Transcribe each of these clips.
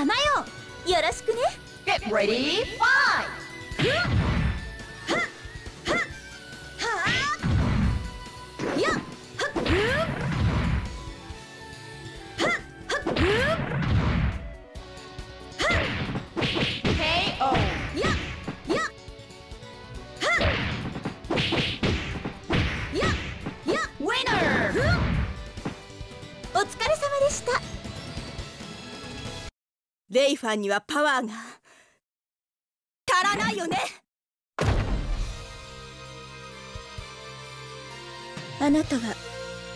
邪魔よよろしくね Get ready, fire! ファンにはパワーが。足らないよね。あなたは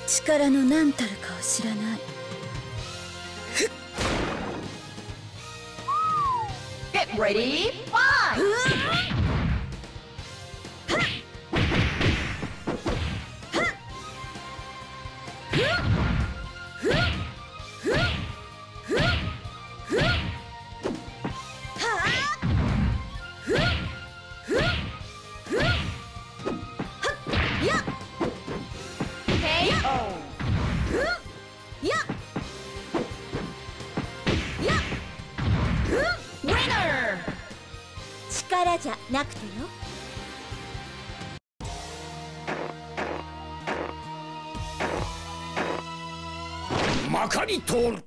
力の何たるかを知らない。Get ready, fight! 力じゃなくてよ。まかり通る。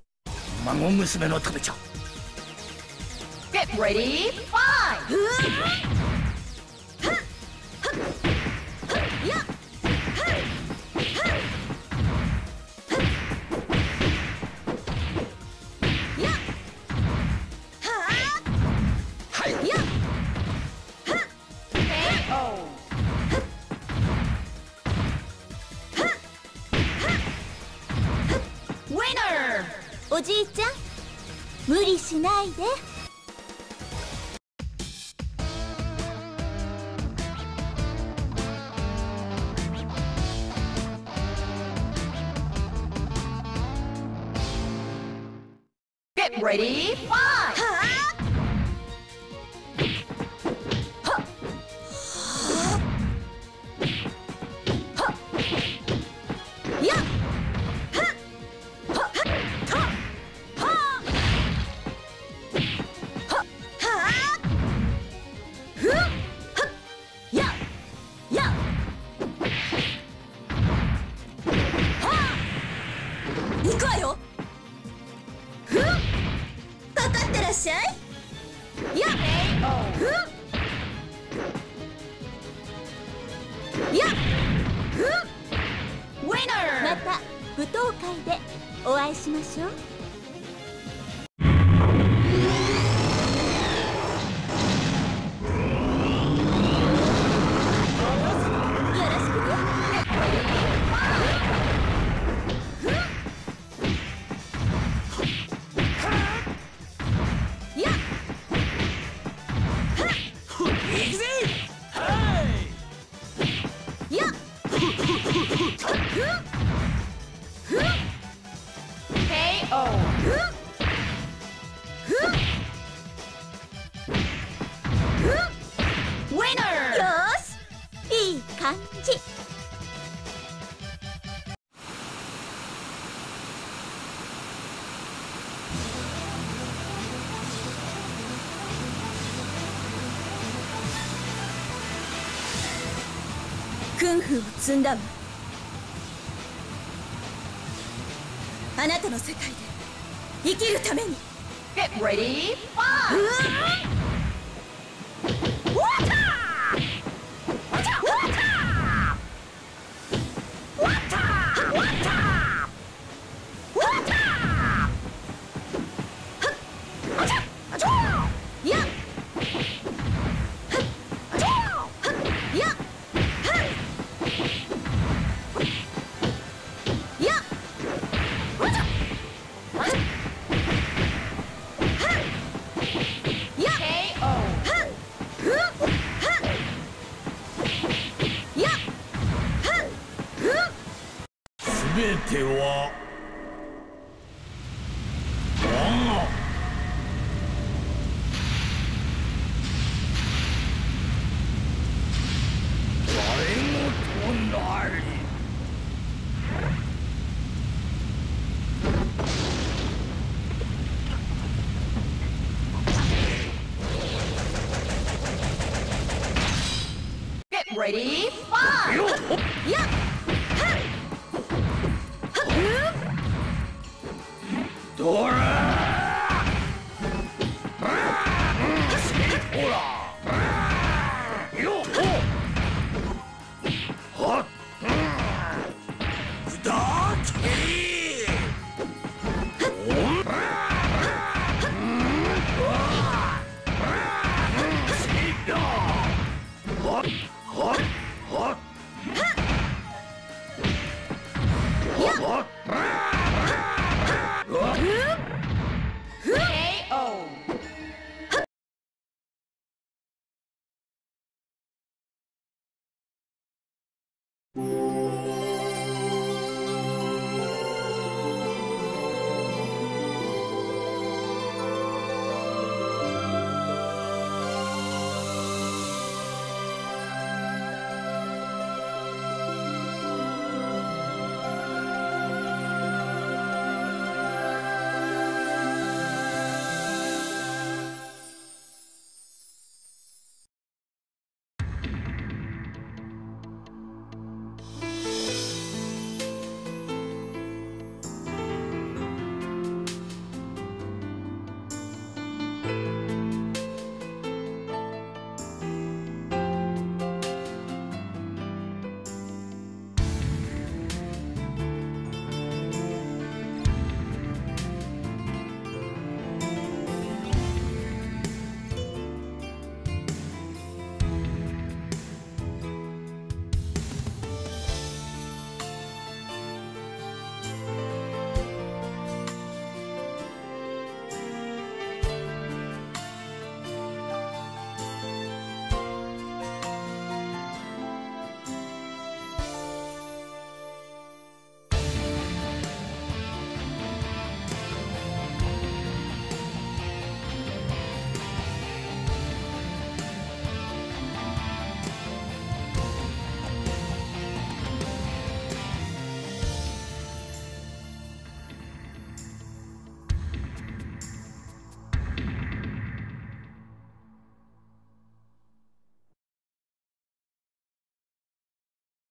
孫娘のためじゃ Get ready! おじいちゃん無理しないで。Get ready, 行くわよ。ふっかかってらっしゃい？やっ。ふん？やっふっまた舞踏会でお会いしましょう。Fight! クンフーを積んだわあなたの世界で生きるために Get ready, fight! Ready, fight! よっやっドラ Mm-hmm.